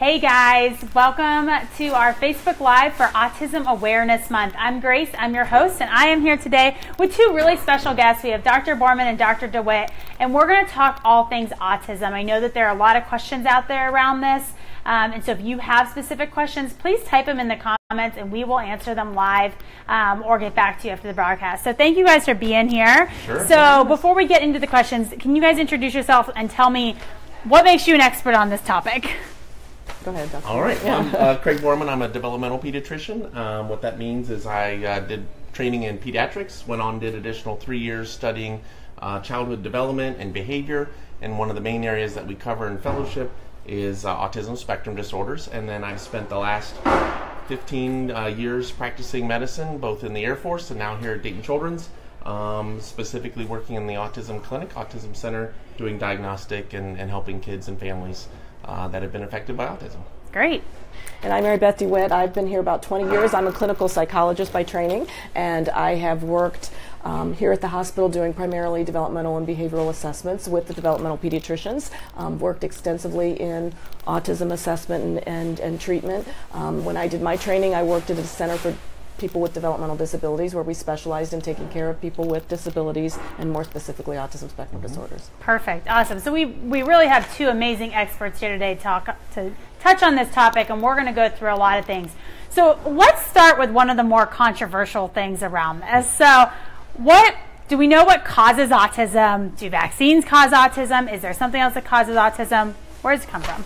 Hey guys, welcome to our Facebook Live for Autism Awareness Month. I'm Grace, I'm your host, and I am here today with two really special guests. We have Dr. Borman and Dr. DeWitt, and we're going to talk all things autism. I know that there are a lot of questions out there around this, um, and so if you have specific questions, please type them in the comments and we will answer them live um, or get back to you after the broadcast. So thank you guys for being here. Sure. So before we get into the questions, can you guys introduce yourself and tell me what makes you an expert on this topic? Go ahead, Dr. All right. Well, I'm uh, Craig Borman. I'm a developmental pediatrician. Um, what that means is I uh, did training in pediatrics, went on did additional three years studying uh, childhood development and behavior. And one of the main areas that we cover in fellowship is uh, autism spectrum disorders. And then I've spent the last 15 uh, years practicing medicine, both in the Air Force and now here at Dayton Children's. Um, specifically working in the autism clinic, autism center, doing diagnostic and, and helping kids and families uh, that have been affected by autism. Great. And I'm Mary Beth DeWitt. I've been here about 20 years. I'm a clinical psychologist by training, and I have worked um, here at the hospital doing primarily developmental and behavioral assessments with the developmental pediatricians. Um, worked extensively in autism assessment and, and, and treatment. Um, when I did my training, I worked at a center for people with developmental disabilities where we specialized in taking care of people with disabilities and more specifically autism spectrum mm-hmm. disorders. Perfect. Awesome. So we we really have two amazing experts here today to talk to touch on this topic and we're going to go through a lot of things. So let's start with one of the more controversial things around this. So what do we know what causes autism? Do vaccines cause autism? Is there something else that causes autism? Where does it come from?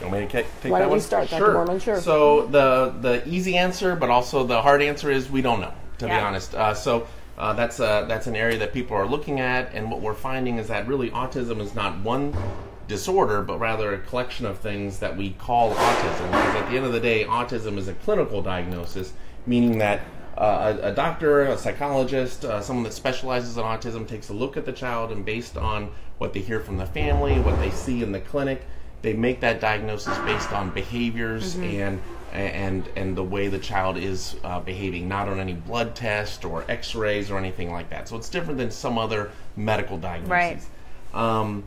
You want me to ca- take Why that don't one? you start, Dr. Sure. Borman? Sure. So the the easy answer, but also the hard answer is we don't know. To be Yeah. honest, uh, so uh, that's uh, that's an area that people are looking at, and what we're finding is that really autism is not one disorder, but rather a collection of things that we call autism. Because at the end of the day, autism is a clinical diagnosis, meaning that uh, a, a doctor, a psychologist, uh, someone that specializes in autism takes a look at the child, and based on what they hear from the family, what they see in the clinic, they make that diagnosis based on behaviors and and and the way the child is uh, behaving, not on any blood test or X-rays or anything like that. So it's different than some other medical diagnoses. Um,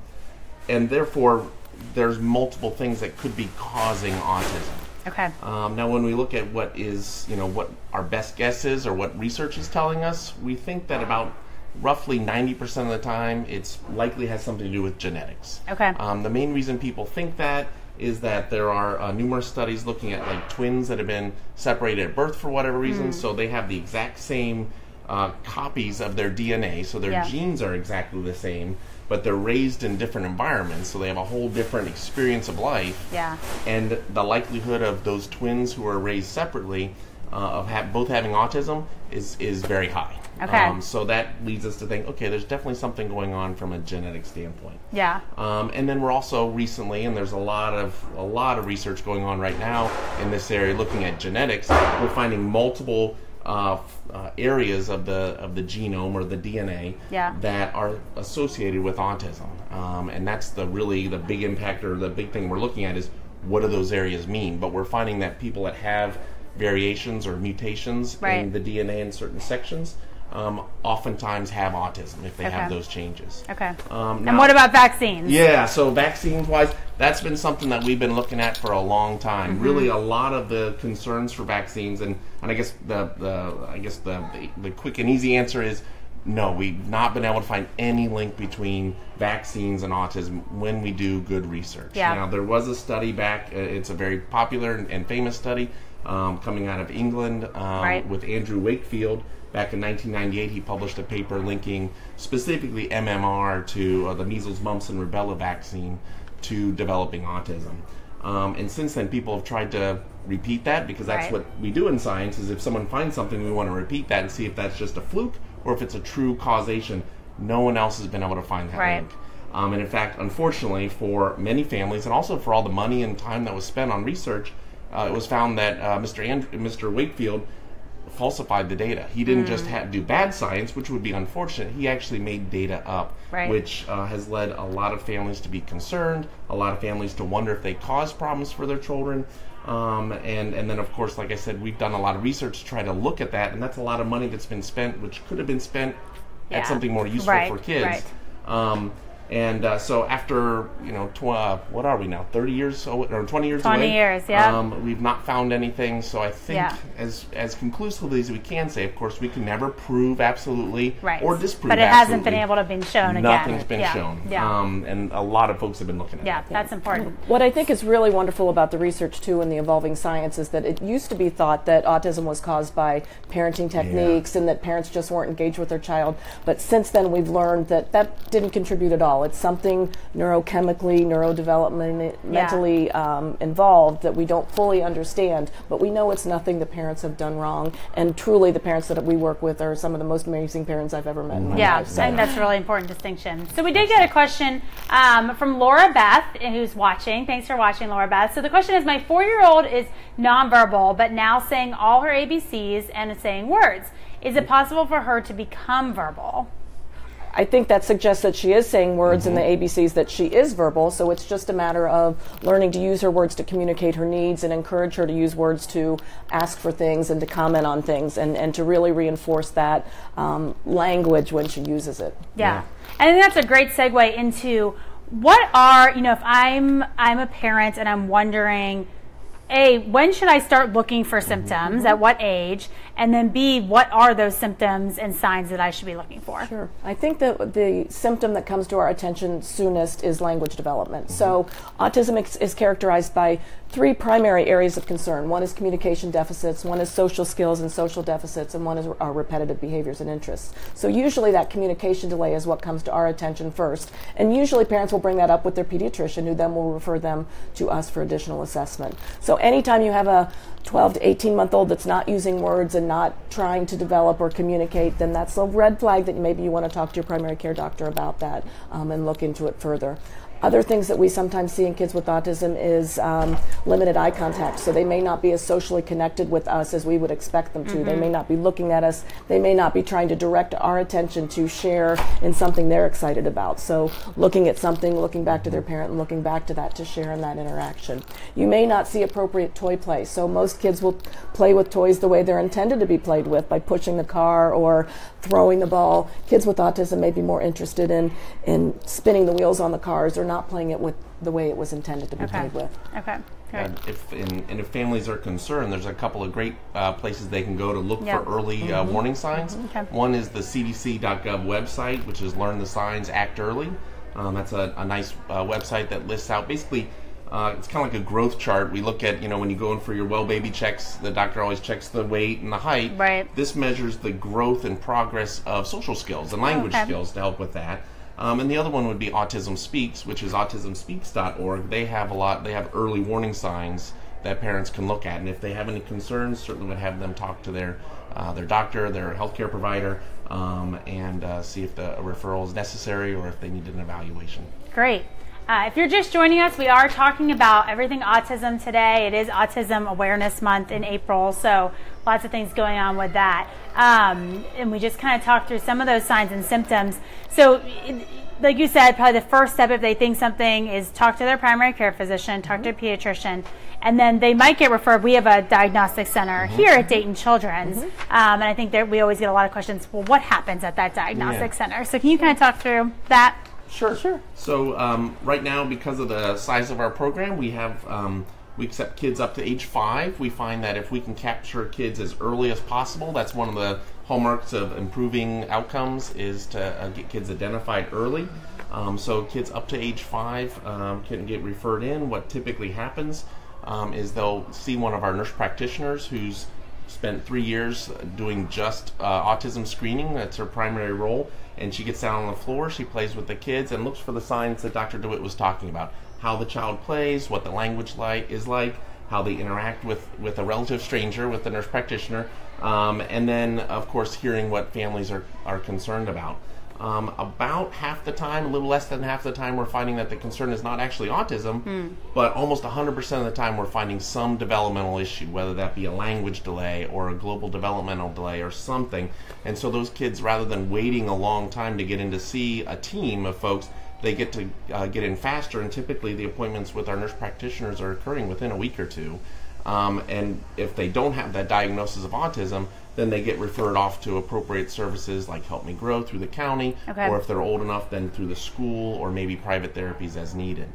and therefore, there's multiple things that could be causing autism. Okay. Um, now, when we look at what is, you know, what our best guess is or what research is telling us, we think that about roughly 90% of the time it's likely has something to do with genetics. Okay. Um, the main reason people think that is that there are uh, numerous studies looking at like twins that have been separated at birth for whatever reason, so they have the exact same uh, copies of their DNA, so their Yeah. genes are exactly the same, but they're raised in different environments, so they have a whole different experience of life Yeah. and the likelihood of those twins who are raised separately uh, of ha- both having autism is is very high. Okay. Um, so that leads us to think, okay, there's definitely something going on from a genetic standpoint. Yeah. Um, and then we're also recently, and there's a lot of a lot of research going on right now in this area, looking at genetics. We're finding multiple uh, f- uh, areas of the of the genome or the DNA Yeah. that are associated with autism, um, and that's the really the big impact or the big thing we're looking at is what do those areas mean? But we're finding that people that have variations or mutations Right. in the DNA in certain sections. Um, oftentimes have autism if they have those changes. Okay. Um, and what about vaccines? yeah, so vaccines wise, that's been something that we've been looking at for a long time. Mm-hmm. Really, a lot of the concerns for vaccines, and, and I guess the, the I guess the, the the quick and easy answer is no. We've not been able to find any link between vaccines and autism when we do good research. Yeah. Now there was a study back. Uh, it's a very popular and, and famous study um, coming out of England um, Right. with Andrew Wakefield. Back in 1998, he published a paper linking specifically MMR to uh, the measles, mumps, and rubella vaccine to developing autism. Um, and since then, people have tried to repeat that because that's Right. what we do in science. Is if someone finds something, we want to repeat that and see if that's just a fluke or if it's a true causation. No one else has been able to find that Right. link. Um, and in fact, unfortunately, for many families, and also for all the money and time that was spent on research, uh, it was found that uh, Mr. And- Mr. Wakefield falsified the data. He didn't just ha- do bad science, which would be unfortunate. He actually made data up, Right. which uh, has led a lot of families to be concerned, a lot of families to wonder if they cause problems for their children. Um, and, and then, of course, like I said, we've done a lot of research to try to look at that, and that's a lot of money that's been spent, which could have been spent Yeah. at something more useful Right, for kids. right. Um, And uh, so after you know, tw- uh, what are we now? Thirty years o- or twenty years 20 away? years, yeah. Um, we've not found anything. So I think, Yeah. as as conclusively as we can say, of course, we can never prove absolutely Right. or disprove. But it hasn't been able to be shown again. Nothing's been yeah. shown. Yeah. Um, and a lot of folks have been looking at it. yeah, it. that's important. What I think is really wonderful about the research too and the evolving science is that it used to be thought that autism was caused by parenting techniques and that parents just weren't engaged with their child. But since then, we've learned that that didn't contribute at all. It's something neurochemically, neurodevelopmentally um, involved that we don't fully understand. But we know it's nothing the parents have done wrong. And truly, the parents that we work with are some of the most amazing parents I've ever met in my Yeah, I life. So- think that's a really important distinction. So we did get a question um, from Laura Beth, who's watching. Thanks for watching, Laura Beth. So the question is, my four-year-old is nonverbal, but now saying all her ABCs and saying words. Is it possible for her to become verbal? I think that suggests that she is saying words in the ABCs, that she is verbal. So it's just a matter of learning to use her words to communicate her needs and encourage her to use words to ask for things and to comment on things and, and to really reinforce that um, language when she uses it. Yeah. And I think that's a great segue into what are, you know, if I'm I'm a parent and I'm wondering A, when should I start looking for symptoms? At what age? And then B, what are those symptoms and signs that I should be looking for? Sure. I think that the symptom that comes to our attention soonest is language development. So, autism is, is characterized by three primary areas of concern. One is communication deficits, one is social skills and social deficits, and one is our repetitive behaviors and interests. So, usually that communication delay is what comes to our attention first. And usually parents will bring that up with their pediatrician, who then will refer them to us for additional assessment. So, anytime you have a 12 to 18 month old that's not using words and not trying to develop or communicate, then that's a red flag that maybe you want to talk to your primary care doctor about that um, and look into it further. Other things that we sometimes see in kids with autism is um, limited eye contact. So they may not be as socially connected with us as we would expect them to. They may not be looking at us. They may not be trying to direct our attention to share in something they're excited about. So looking at something, looking back to their parent, and looking back to that to share in that interaction. You may not see appropriate toy play. So most kids will play with toys the way they're intended to be played with by pushing the car or throwing the ball. Kids with autism may be more interested in in spinning the wheels on the cars or not playing it with the way it was intended to be Okay. played with. Okay. Great. And if and, and if families are concerned, there's a couple of great uh, places they can go to look Yeah. for early uh, warning signs. Okay. One is the CDC.gov website, which is Learn the Signs, Act Early. Um, that's a, a nice uh, website that lists out basically. Uh, it's kind of like a growth chart. We look at, you know, when you go in for your well baby checks, the doctor always checks the weight and the height. Right. This measures the growth and progress of social skills and language Okay. skills to help with that. Um, and the other one would be Autism Speaks, which is autismspeaks.org. They have a lot. They have early warning signs that parents can look at, and if they have any concerns, certainly would have them talk to their uh, their doctor, their healthcare provider, um, and uh, see if the referral is necessary or if they need an evaluation. Great. Uh, if you're just joining us, we are talking about everything autism today. It is Autism Awareness Month in April, so lots of things going on with that. Um, and we just kind of talked through some of those signs and symptoms. So, like you said, probably the first step if they think something is talk to their primary care physician, talk to a pediatrician, and then they might get referred. We have a diagnostic center here at Dayton Children's, um, and I think that we always get a lot of questions. Well, what happens at that diagnostic Yeah. center? So, can you kind of talk through that? Sure, sure. So um, right now, because of the size of our program, we have um, we accept kids up to age five. We find that if we can capture kids as early as possible, that's one of the hallmarks of improving outcomes is to uh, get kids identified early. Um, so kids up to age five um, can get referred in. What typically happens um, is they'll see one of our nurse practitioners who's spent three years doing just uh, autism screening. That's her primary role. And she gets down on the floor, she plays with the kids, and looks for the signs that Dr. DeWitt was talking about. How the child plays, what the language like is like, how they interact with, with a relative stranger, with the nurse practitioner, um, and then, of course, hearing what families are, are concerned about. Um, about half the time, a little less than half the time, we're finding that the concern is not actually autism, but almost 100% of the time, we're finding some developmental issue, whether that be a language delay or a global developmental delay or something. And so, those kids, rather than waiting a long time to get in to see a team of folks, they get to uh, get in faster, and typically the appointments with our nurse practitioners are occurring within a week or two. Um, and if they don't have that diagnosis of autism, then they get referred off to appropriate services like Help Me Grow through the county, Okay. or if they're old enough, then through the school or maybe private therapies as needed.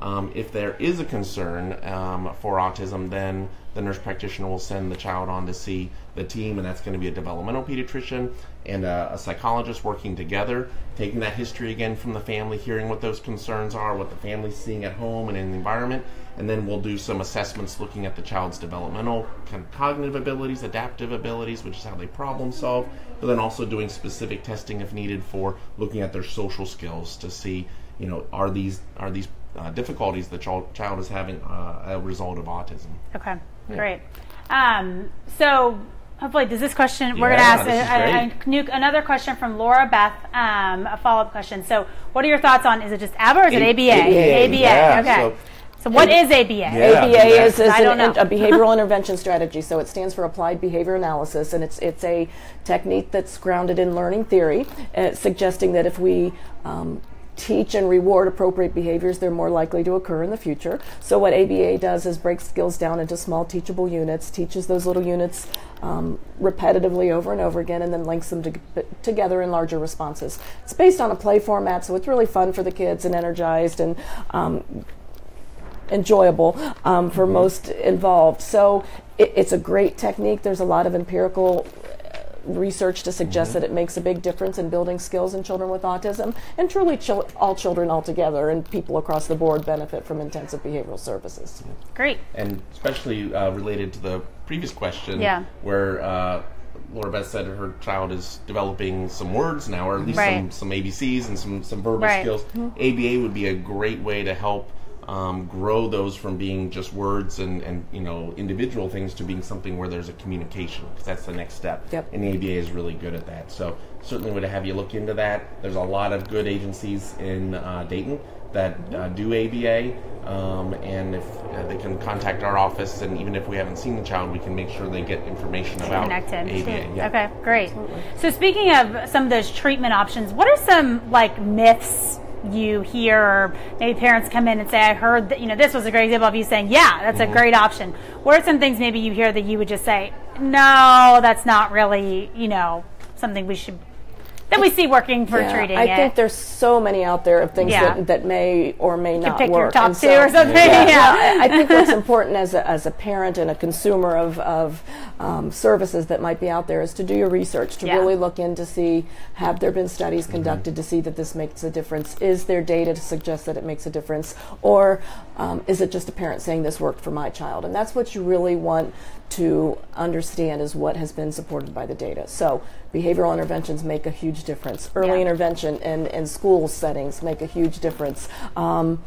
Um, if there is a concern um, for autism, then the nurse practitioner will send the child on to see the team, and that's going to be a developmental pediatrician and a, a psychologist working together, taking that history again from the family, hearing what those concerns are, what the family's seeing at home and in the environment, and then we'll do some assessments looking at the child's developmental kind of cognitive abilities, adaptive abilities, which is how they problem solve, but then also doing specific testing if needed for looking at their social skills to see, you know, are these are these uh, difficulties the child, child is having uh, a result of autism. Okay, great. Um, so hopefully, does this question we're going to ask a- a- a new- another question from Laura Beth, um, a follow up question. So, what are your thoughts on? Is it just ABBA or is it A- ABA? ABA, yeah, Okay. so- So, what is ABA? Yeah. ABA is, is I don't an- know. a behavioral intervention strategy, so it stands for Applied Behavior Analysis, and it's it's a technique that's grounded in learning theory, uh, suggesting that if we um, teach and reward appropriate behaviors, they're more likely to occur in the future. So what ABA does is break skills down into small teachable units, teaches those little units um, repetitively over and over again, and then links them to, together in larger responses. It's based on a play format, so it's really fun for the kids and energized and um, enjoyable um, for most involved. So it, it's a great technique. There's a lot of empirical research to suggest that it makes a big difference in building skills in children with autism, and truly, chil- all children altogether and people across the board benefit from intensive behavioral services. Great. and especially uh, related to the previous question, Yeah. where uh, Laura Beth said her child is developing some words now, or at least some, Right. some ABCs and some, some verbal Right. skills. ABA would be a great way to help um, grow those from being just words and, and you know individual things to being something where there's a communication because that's the next step. Yep. And the ABA is really good at that. So certainly would have you look into that. There's a lot of good agencies in uh, Dayton that uh, do ABA, um, and if uh, they can contact our office, and even if we haven't seen the child, we can make sure they get information about connected. ABA. Yeah. Okay, great. So speaking of some of those treatment options, what are some like myths you hear or maybe parents come in and say, I heard that, you know, this was a great example of you saying, yeah, that's Mm-hmm. a great option. What are some things maybe you hear that you would just say, no, that's not really, you know, something we should, that we see working for Yeah, treating I it? think there's so many out there of things Yeah. that, that may or may not pick work. your top And two or something. Yeah, Yeah. I, I think what's important as a, as a parent and a consumer of, of um, services that might be out there is to do your research, to really look in to see have there been studies conducted to see that this makes a difference? Is there data to suggest that it makes a difference? Or um, is it just a parent saying this worked for my child? And that's what you really want to understand is what has been supported by the data. So behavioral interventions make a huge difference. Early Yeah. intervention in, in school settings make a huge difference. Um,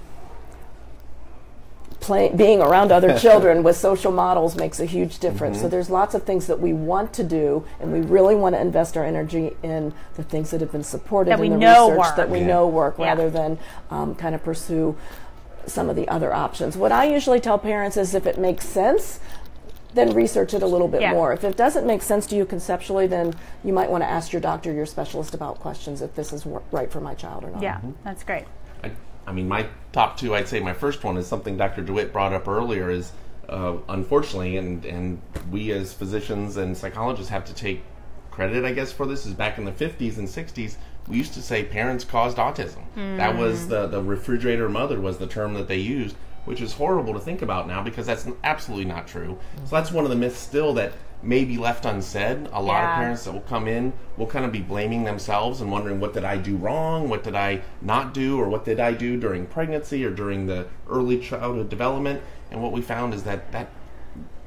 play, being around other children with social models makes a huge difference. So there's lots of things that we want to do, and we really want to invest our energy in the things that have been supported That in we the know research work. that we Yeah. know work, Yeah. rather than um, kind of pursue some of the other options. What I usually tell parents is if it makes sense. Then research it a little bit Yeah. more. If it doesn't make sense to you conceptually, then you might want to ask your doctor, your specialist about questions if this is right for my child or not. yeah, that's great. I, I mean, my top two, I'd say my first one is something Dr. DeWitt brought up earlier is, uh, unfortunately, and, and we as physicians and psychologists have to take credit, I guess, for this, is back in the 50s and 60s, we used to say parents caused autism. That was the, the refrigerator mother was the term that they used, which is horrible to think about now because that's absolutely not true. So that's one of the myths still that may be left unsaid. A lot Yeah. of parents that will come in will kind of be blaming themselves and wondering what did I do wrong, what did I not do, or what did I do during pregnancy or during the early childhood development. And what we found is that that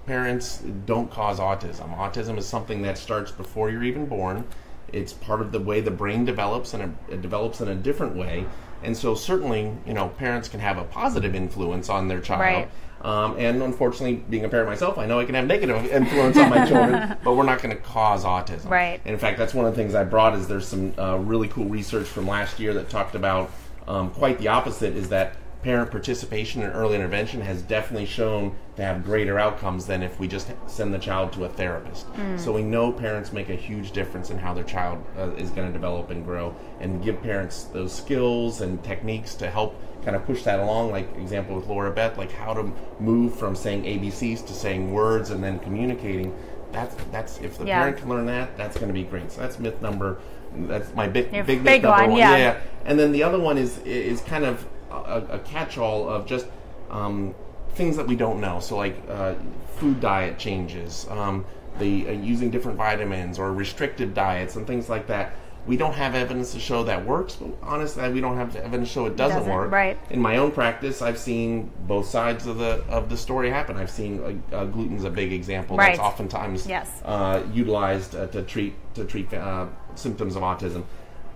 parents don't cause autism. Autism is something that starts before you're even born. It's part of the way the brain develops, and it, it develops in a different way. And so, certainly, you know, parents can have a positive influence on their child. Right. Um, and unfortunately, being a parent myself, I know I can have negative influence on my children, but we're not going to cause autism. Right. And in fact, that's one of the things I brought. Is there's some uh, really cool research from last year that talked about um, quite the opposite. Is that parent participation in early intervention has definitely shown to have greater outcomes than if we just send the child to a therapist. So we know parents make a huge difference in how their child uh, is going to develop and grow, and give parents those skills and techniques to help kind of push that along. Like example with Laura Beth, like how to move from saying ABCs to saying words and then communicating. That's that's if the Yeah. parent can learn that, that's going to be great. So that's myth number. That's my big Your big, big myth number one, yeah. And then the other one is is kind of a, a catch-all of just um, things that we don't know. So like uh, food diet changes, um, the uh, using different vitamins or restricted diets and things like that. We don't have evidence to show that works, but honestly, we don't have evidence to show it doesn't, Doesn't, work. right. In my own practice, I've seen both sides of the of the story happen. I've seen uh, uh, gluten's a big example Right. that's oftentimes Yes. uh, utilized uh, to treat to treat uh, symptoms of autism.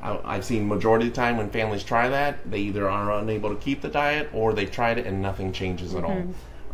I, I've seen majority of the time when families try that, they either are unable to keep the diet or they've tried it and nothing changes at all.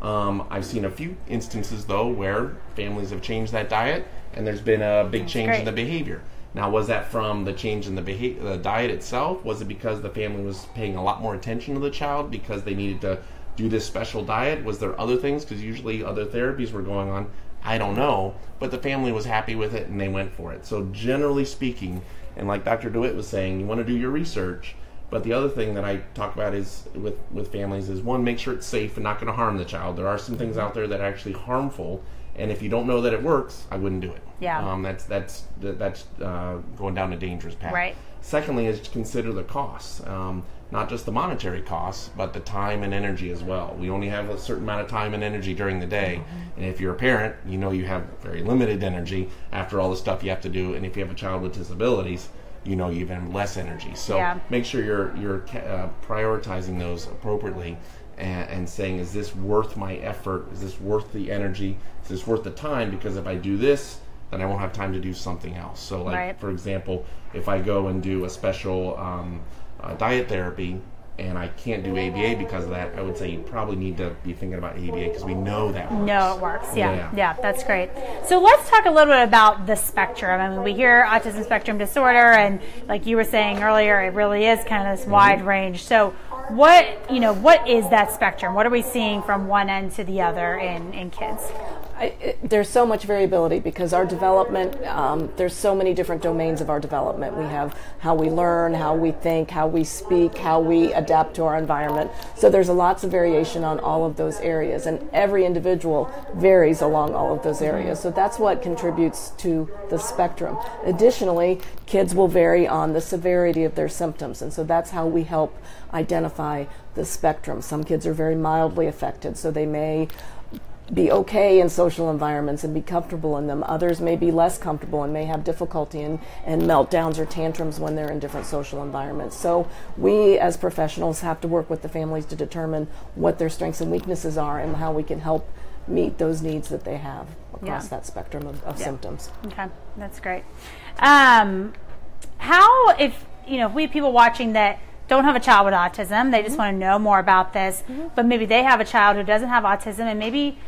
Um, I've seen a few instances though where families have changed that diet and there's been a big change great. in the behavior. Now, was that from the change in the behavior, the diet itself? Was it because the family was paying a lot more attention to the child because they needed to do this special diet? Was there other things? Because usually other therapies were going on. I don't know, but the family was happy with it and they went for it. So, generally speaking, and like Dr. DeWitt was saying, you want to do your research. But the other thing that I talk about is with, with families is one, make sure it's safe and not going to harm the child. There are some things out there that are actually harmful, and if you don't know that it works, I wouldn't do it. Yeah. Um, that's that's that's uh, going down a dangerous path. Right. Secondly, is to consider the costs, um, not just the monetary costs, but the time and energy as well. We only have a certain amount of time and energy during the day, and if you're a parent, you know you have very limited energy after all the stuff you have to do, and if you have a child with disabilities, you know you even have less energy. So Yeah. make sure you're you're uh, prioritizing those appropriately. And, and saying, is this worth my effort? Is this worth the energy? Is this worth the time? Because if I do this, then I won't have time to do something else. So, like Right. for example, if I go and do a special um, uh, diet therapy and I can't do ABA because of that, I would say you probably need to be thinking about ABA because we know that works. No, it works. Yeah. Yeah. yeah, that's great. So let's talk a little bit about the spectrum. I mean, we hear autism spectrum disorder, and like you were saying earlier, it really is kind of this Mm-hmm. wide range. So, what you know, what is that spectrum? What are we seeing from one end to the other in in kids? I, there's so much variability because our development, um, there's so many different domains of our development. We have how we learn, how we think, how we speak, how we adapt to our environment. So there's lots of variation on all of those areas, and every individual varies along all of those areas. So that's what contributes to the spectrum. Additionally, kids will vary on the severity of their symptoms, and so that's how we help identify the spectrum. Some kids are very mildly affected, so they may be okay in social environments and be comfortable in them. Others may be less comfortable and may have difficulty in, and meltdowns or tantrums when they're in different social environments. So we as professionals have to work with the families to determine what their strengths and weaknesses are and how we can help meet those needs that they have across Yeah. that spectrum of, of symptoms. Okay, that's great. Um, how if you know if we have people watching that don't have a child with autism, they just want to know more about this, but maybe they have a child who doesn't have autism, and maybe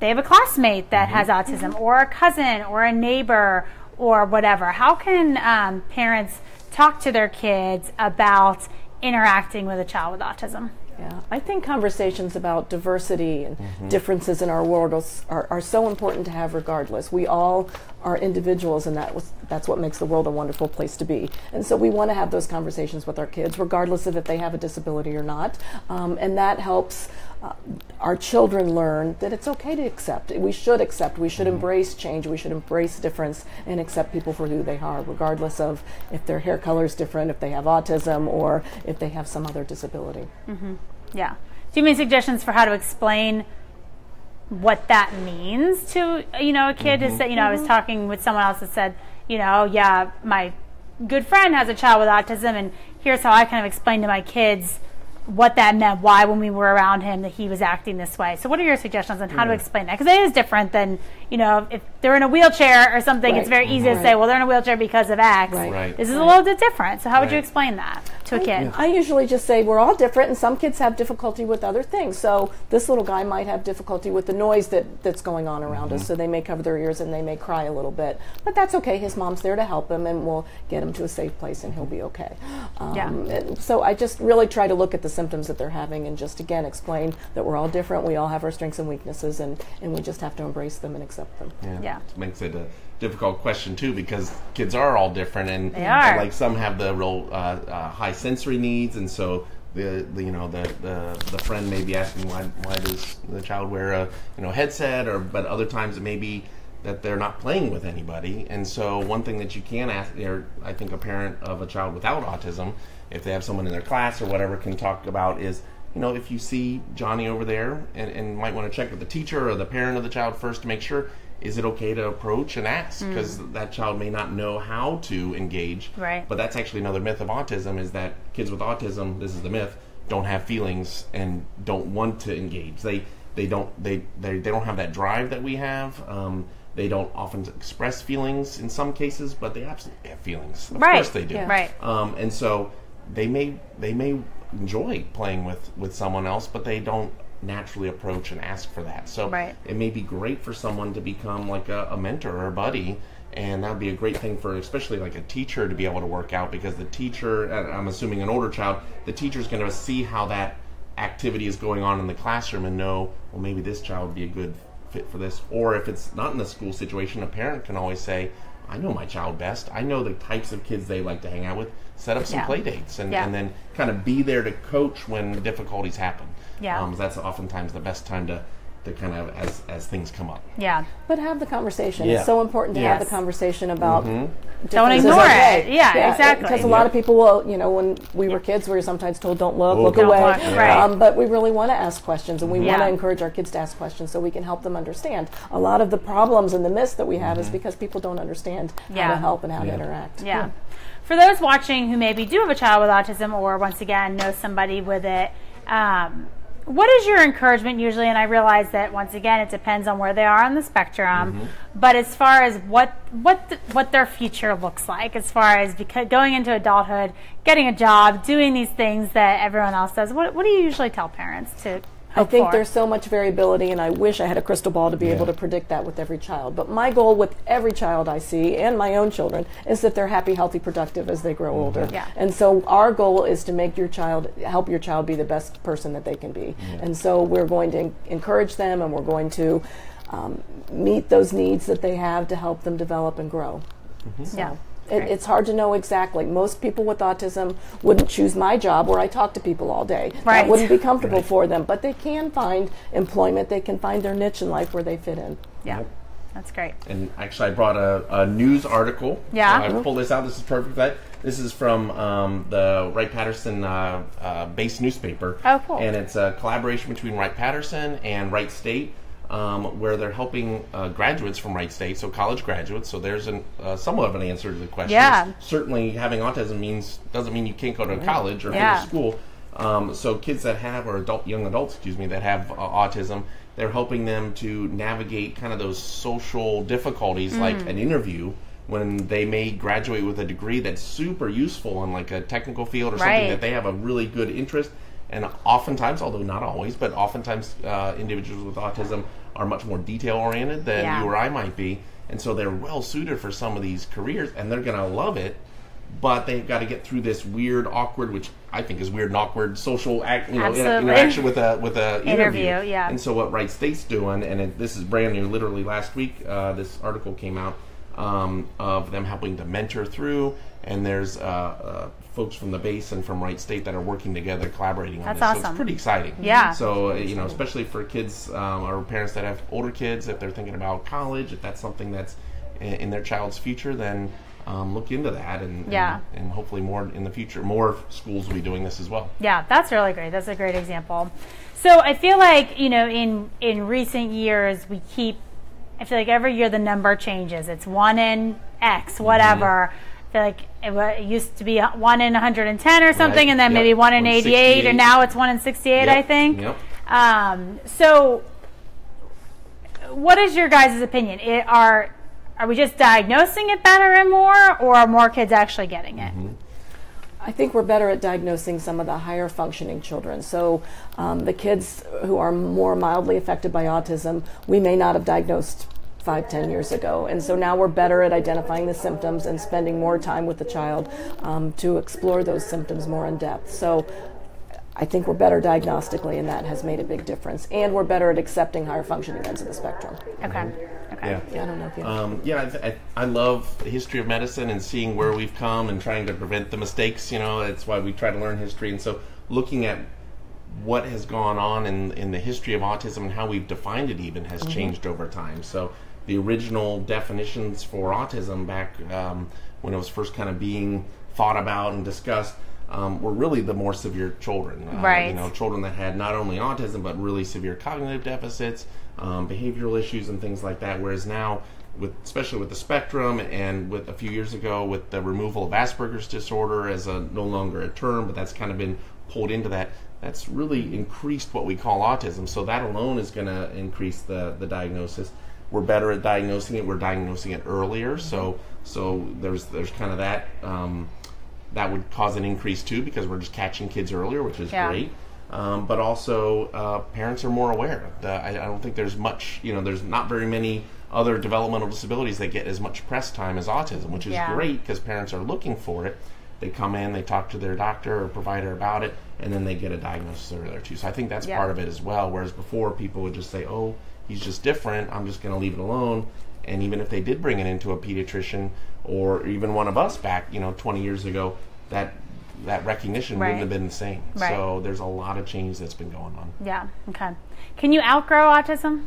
they have a classmate that has autism, or a cousin, or a neighbor, or whatever. How can um, parents talk to their kids about interacting with a child with autism? Yeah, I think conversations about diversity and differences in our world are, are so important to have regardless. We all are individuals, and that was, that's what makes the world a wonderful place to be. And so we want to have those conversations with our kids, regardless of if they have a disability or not. Um, and that helps uh, our children learn that it's okay to accept. We should accept. We should mm-hmm. embrace change. We should embrace difference and accept people for who they are, regardless of if their hair color is different, if they have autism, or if they have some other disability. Mm-hmm. Yeah. Do you have any suggestions for how to explain what that means to you know a kid? Is mm-hmm. that you know I was talking with someone else that said you know yeah my good friend has a child with autism and here's how I kind of explained to my kids what that meant, why when we were around him that he was acting this way. So what are your suggestions on how to explain that? Because it is different than you know if they're in a wheelchair or something. It's very easy to say well they're in a wheelchair because of X. Right. Right. This is a little bit different. So how would you explain that? To a kid? I usually just say we're all different, and some kids have difficulty with other things. So this little guy might have difficulty with the noise that, that's going on around us. So they may cover their ears and they may cry a little bit, but that's okay. His mom's there to help him, and we'll get him to a safe place, and he'll be okay. Um, Yeah. and so I just really try to look at the symptoms that they're having, and just again explain that we're all different. We all have our strengths and weaknesses, and, and we just have to embrace them and accept them. Yeah. It makes it a difficult question too because kids are all different and, They are. like some have the real uh, uh, high sensory needs and so the, the you know the, the the friend may be asking why why does the child wear a you know headset or but other times it may be that they're not playing with anybody and so one thing that you can ask or I think a parent of a child without autism if they have someone in their class or whatever can talk about is you know, if you see Johnny over there and, and might want to check with the teacher or the parent of the child first to make sure, is it okay to approach and ask? Because that child may not know how to engage. Right. But that's actually another myth of autism is that kids with autism, this is the myth, don't have feelings and don't want to engage. They they don't they they, they don't have that drive that we have. Um, they don't often express feelings in some cases, but they absolutely have feelings. Of Right. course they do. Yeah. Right. Um, and so they may they may enjoy playing with with someone else, but they don't naturally approach and ask for that. So Right. it may be great for someone to become like a, a mentor or a buddy. And that would be a great thing for, especially like a teacher, to be able to work out because the teacher, I'm assuming an older child, the teacher's going to see how that activity is going on in the classroom and know, well, maybe this child would be a good fit for this. Or if it's not in the school situation, a parent can always say, I know my child best. I know the types of kids they like to hang out with. Set up some Yeah. play dates and, Yeah. and then kind of be there to coach when difficulties happen. Yeah. Um, that's oftentimes the best time to, to kind of as, as things come up. Yeah. But have the conversation. Yeah. It's so important to have the conversation about. Don't ignore in it. day. Yeah, exactly. Because a lot of people will, you know, when we were kids, we were sometimes told, "Don't look, Oh, look don't away." look, right. Um, but we really want to ask questions, and we want to encourage our kids to ask questions so we can help them understand. A lot of the problems and the myths that we have is because people don't understand how to help and how Yeah. to interact. Yeah. For those watching who maybe do have a child with autism or once again know somebody with it, um, what is your encouragement usually? And I realize that once again it depends on where they are on the spectrum. Mm-hmm. But as far as what what th- what their future looks like, as far as beca- going into adulthood, getting a job, doing these things that everyone else does, what what do you usually tell parents to? I think for? there's so much variability, and I wish I had a crystal ball to be able to predict that with every child. But my goal with every child I see, and my own children, is that they're happy, healthy, productive as they grow older. Yeah. And so our goal is to make your child, help your child be the best person that they can be. And so we're going to encourage them, and we're going to um, meet those needs that they have to help them develop and grow. So Yeah. It, Right. it's hard to know exactly. Most people with autism wouldn't choose my job where I talk to people all day. Right. That wouldn't be comfortable for them, but they can find employment. They can find their niche in life where they fit in. yeah, Yep. that's great. And actually, I brought a, a news article. Yeah. So I pulled this out. This is perfect. That this is from um, the Wright Patterson uh, uh, based newspaper. Oh, cool. And it's a collaboration between Wright Patterson and Wright State. Um, where they're helping uh, graduates from Wright State, so college graduates. So there's an, uh, somewhat of an answer to the question. Yeah. Certainly, having autism means doesn't mean you can't go to college or Yeah. to school. Um, so kids that have, or adult, young adults, excuse me, that have uh, autism, they're helping them to navigate kind of those social difficulties, Mm. like an interview, when they may graduate with a degree that's super useful in like a technical field or Right. something that they have a really good interest. And oftentimes, although not always, but oftentimes uh, individuals with autism are much more detail oriented than Yeah. you or I might be, and so they're well suited for some of these careers, and they're going to love it but they've got to get through this weird, awkward, which I think is weird and awkward social act, you know, inter- interaction with a with a interview. Interview, yeah. And so what Wright State's doing, and it, this is brand new, literally last week, uh, this article came out um, of them helping to mentor through, and there's uh, uh, folks from the base and from Wright State that are working together, collaborating on That's this. So awesome. it's pretty exciting. Yeah. So uh, you know, especially for kids um, or parents that have older kids, if they're thinking about college, if that's something that's in, in their child's future, then um, look into that, and, Yeah. and and hopefully more in the future, more schools will be doing this as well. Yeah, that's really great. That's a great example. So I feel like you know, in in recent years, we keep. I feel like every year the number changes. It's one in X, whatever. I feel like it, it used to be one in 110 or something, Right. and then Yep. maybe one in 88, 68. and now it's one in 68. I think. Yep. Um, so, what is your guys' opinion? It, are are we just diagnosing it better and more, or are more kids actually getting it? Mm-hmm. I think we're better at diagnosing some of the higher functioning children. So, um, the kids who are more mildly affected by autism, we may not have diagnosed five, ten years ago. And so now we're better at identifying the symptoms and spending more time with the child um, to explore those symptoms more in depth. So, I think we're better diagnostically, and that has made a big difference. And we're better at accepting higher functioning ends of the spectrum. Okay. Okay. Yeah. Yeah, I don't know if you. Um, yeah, I, th- I, love the history of medicine and seeing where we've come and trying to prevent the mistakes. You know, that's why we try to learn history. And so, looking at what has gone on in in the history of autism and how we've defined it even has changed over time. So, the original definitions for autism back um, when it was first kind of being thought about and discussed. Um, were really the more severe children, uh, Right. You know, children that had not only autism but really severe cognitive deficits, um, behavioral issues, and things like that. Whereas now, with especially with the spectrum, and with a few years ago with the removal of Asperger's disorder as a no longer a term, but that's kind of been pulled into that. That's really increased what we call autism. So that alone is going to increase the the diagnosis. We're better at diagnosing it. We're diagnosing it earlier. So so there's there's kind of that. Um, that would cause an increase too because we're just catching kids earlier, which is Yeah. great. Um, but also, uh, parents are more aware. The, I, I don't think there's much, you know, there's not very many other developmental disabilities that get as much press time as autism, which is Yeah. great because parents are looking for it. They come in, they talk to their doctor or provider about it, and then they get a diagnosis or there too. So I think that's Yeah. part of it as well. Whereas before, people would just say, "Oh, he's just different. I'm just going to leave it alone." And even if they did bring it into a pediatrician or even one of us back, you know, 20 years ago, that that recognition Right. wouldn't have been the same. Right. So there's a lot of change that's been going on. Yeah. Okay. Can you outgrow autism?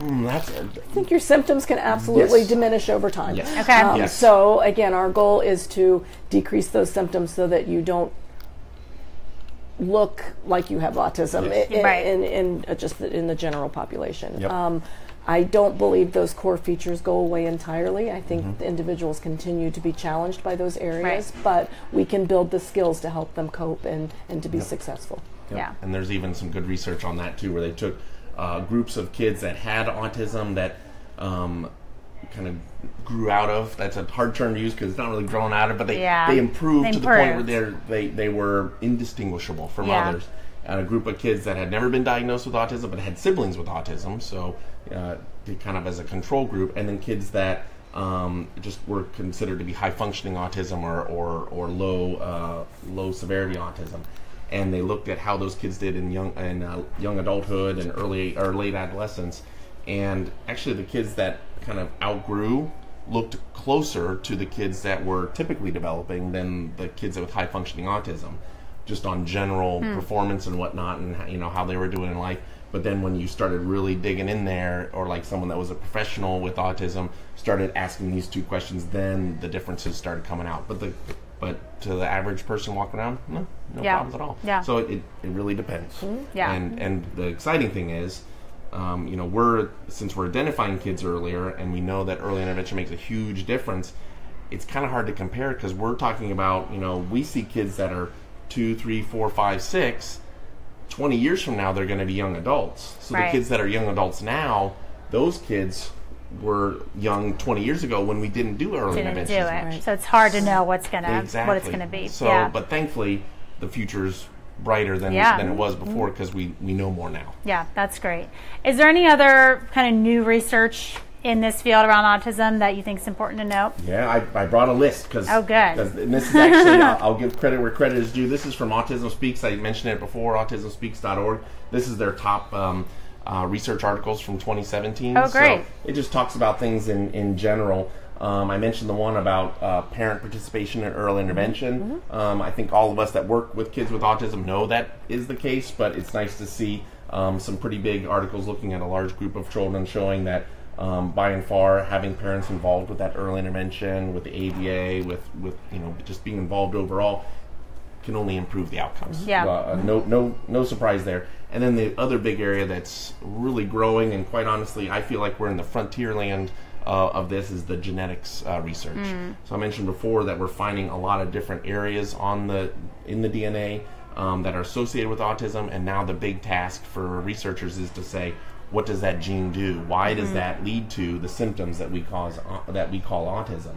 Mm, that's I think your symptoms can absolutely Yes. diminish over time. Yes. Okay. Um, Yes. So again, our goal is to decrease those symptoms so that you don't look like you have autism Yes. in, Right. in, in, uh, just the, in the general population. Yep. Um, I don't believe those core features go away entirely. I think Mm-hmm. the individuals continue to be challenged by those areas, but we can build the skills to help them cope and, and to be successful. Yep. Yeah. And there's even some good research on that too, where they took uh, groups of kids that had autism that um, kind of grew out of. That's a hard term to use because it's not really grown out of, but they Yeah. they improved They to the point where they're, they they were indistinguishable from Yeah. others. And a group of kids that had never been diagnosed with autism but had siblings with autism, so uh, kind of as a control group, and then kids that um, just were considered to be high functioning autism or or, or low uh, low severity autism, and they looked at how those kids did in young in uh, young adulthood and early or late adolescence, and actually the kids that kind of outgrew looked closer to the kids that were typically developing than the kids with high functioning autism, just on general performance and whatnot, and you know how they were doing in life. But then when you started really digging in there, or like someone that was a professional with autism started asking these two questions, then the differences started coming out. But the but to the average person walking around, no, no Yeah. problems at all. Yeah. So it, it really depends. Yeah. And and the exciting thing is, um, you know, we're since we're identifying kids earlier, and we know that early intervention makes a huge difference. It's kind of hard to compare because we're talking about, you know, we see kids that are two, three, four, five, six. 20 years from now, they're going to be young adults. So Right. the kids that are young adults now, those kids were young 20 years ago when we didn't do early Didn't do it. much. So it's hard to know what's gonna Exactly. what it's gonna be. So, yeah. but thankfully, the future's brighter than Yeah. than it was before mm-hmm. because we we know more now. Yeah, that's great. Is there any other kind of new research in this field around autism that you think is important to note? Yeah, I, I brought a list because Oh, good. this is actually I'll, I'll give credit where credit is due. This is from Autism Speaks. I mentioned it before. AutismSpeaks.org. This is their top um, uh, research articles from 2017. Oh, great. So it just talks about things in in general. Um, I mentioned the one about uh, parent participation in early intervention. Um, I think all of us that work with kids with autism know that is the case, but it's nice to see um, some pretty big articles looking at a large group of children showing that um, by and far having parents involved with that early intervention, with the ABA, with with you know just being involved overall can only improve the outcomes. Yeah. Uh, no, no, no surprise there. And then the other big area that's really growing, and quite honestly, I feel like we're in the frontier land uh, of this, is the genetics uh, research. So I mentioned before that we're finding a lot of different areas on the in the DNA um, that are associated with autism, and now the big task for researchers is to say. What does that gene do? Why does mm-hmm. that lead to the symptoms that we cause au- that we call autism?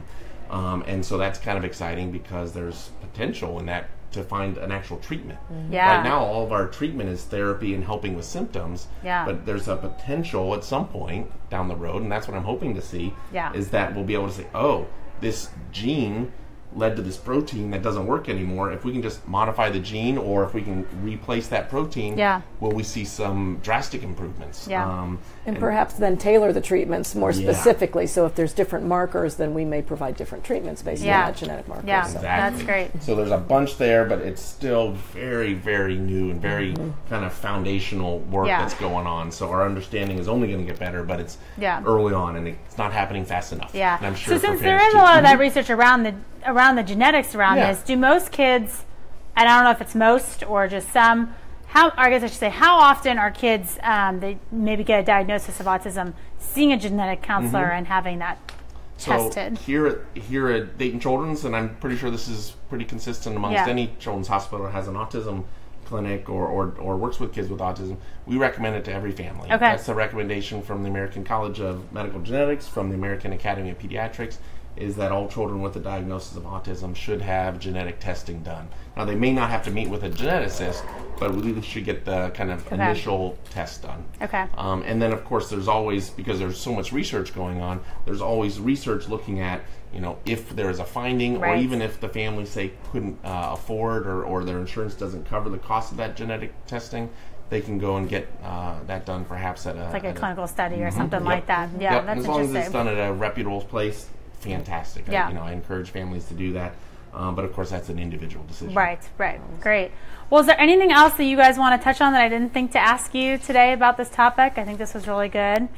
Um, and so that's kind of exciting because there's potential in that to find an actual treatment. Mm-hmm. Yeah. Right now, all of our treatment is therapy and helping with symptoms. Yeah. But there's a potential at some point down the road, and that's what I'm hoping to see. Yeah. Is that we'll be able to say, oh, this gene led to this protein that doesn't work anymore. If we can just modify the gene, or if we can replace that protein, Yeah. will we see some drastic improvements? Yeah. Um, And perhaps then tailor the treatments more Yeah. specifically. So if there's different markers, then we may provide different treatments based Yeah. on that genetic marker. Yeah. So- That's great. So there's a bunch there, but it's still very, very new and very kind of foundational work. Yeah. that's going on. So our understanding is only going to get better, but it's Yeah. early on and it's not happening fast enough. Yeah. And I'm sure so since there parents is a lot of that research around the around the genetics around Yeah. this, do most kids, and I don't know if it's most or just some, how I guess I should say, how often are kids um, they maybe get a diagnosis of autism, seeing a genetic counselor Mm-hmm. and having that So tested? here at here at Dayton Children's, and I'm pretty sure this is pretty consistent amongst Yeah. any children's hospital that has an autism clinic or, or, or works with kids with autism, we recommend it to every family. Okay. That's a recommendation from the American College of Medical Genetics, from the American Academy of Pediatrics, is that all children with a diagnosis of autism should have genetic testing done. Now they may not have to meet with a geneticist, but we should get the kind of Okay. initial test done. Okay. Um, and then, of course, there's always because there's so much research going on. There's always research looking at you know if there is a finding, or even if the family say couldn't uh, afford or, or their insurance doesn't cover the cost of that genetic testing, they can go and get uh, that done, perhaps at a It's like a clinical study or something Yep. like that. Yeah, Yep, that's as long as it's done at a reputable place, fantastic. I- Yeah. you know, I encourage families to do that. Um, but of course, that's an individual decision. Right, right. Great. Well, is there anything else that you guys want to touch on that I didn't think to ask you today about this topic? I think this was really good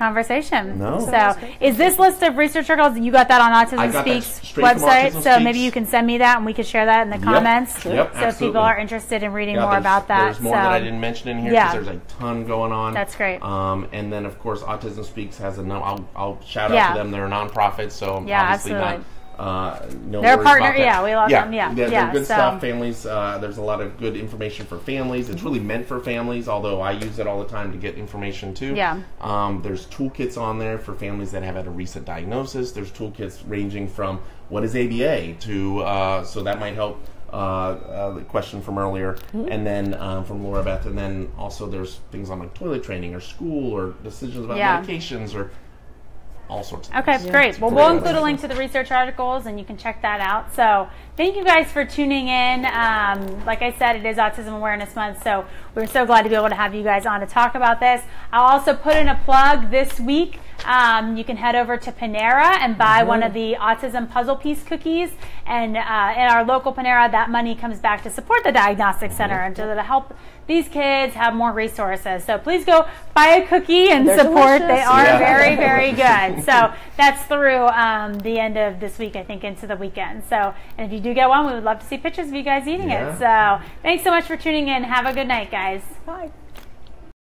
conversation. No. So, is this list of research articles you got that on Autism got that Speaks from website? Autism So maybe you can send me that and we could share that in the comments. Yep, So if people are interested in reading Yeah, more about that. There's more so that I didn't mention in here Yeah. there's a ton going on. That's great. Um, and then of course, Autism Speaks has a. No, I'll, I'll shout Yeah. out to them. They're a nonprofit, so Yeah, obviously absolutely. not. Uh, no They're a partner- yeah, we love yeah, them, yeah, they're, yeah, they're good so- stuff. Families, uh, there's a lot of good information for families. It's really meant for families, although I use it all the time to get information too. Yeah. Um, there's toolkits on there for families that have had a recent diagnosis. There's toolkits ranging from what is ABA to uh, so that might help. Uh, uh, the question from earlier, Mm-hmm. and then um, from Laura Beth, and then also there's things on like toilet training or school or decisions about Yeah. medications or all sorts of Okay, things. great. Well, Great we'll include a link to the research articles and you can check that out. So, thank you guys for tuning in. Um, like I said, it is Autism Awareness Month, so we're so glad to be able to have you guys on to talk about this. I'll also put in a plug this week. Um, you can head over to Panera and buy one of the Autism Puzzle Piece cookies. And uh, in our local Panera, that money comes back to support the Diagnostic Center and to, to help these kids have more resources. So, please go buy a cookie and They're support. They are Yeah. very, very good. So that's through um, the end of this week, I think, into the weekend. So, and if you do get one, we would love to see pictures of you guys eating it. So, thanks so much for tuning in. Have a good night, guys. Bye.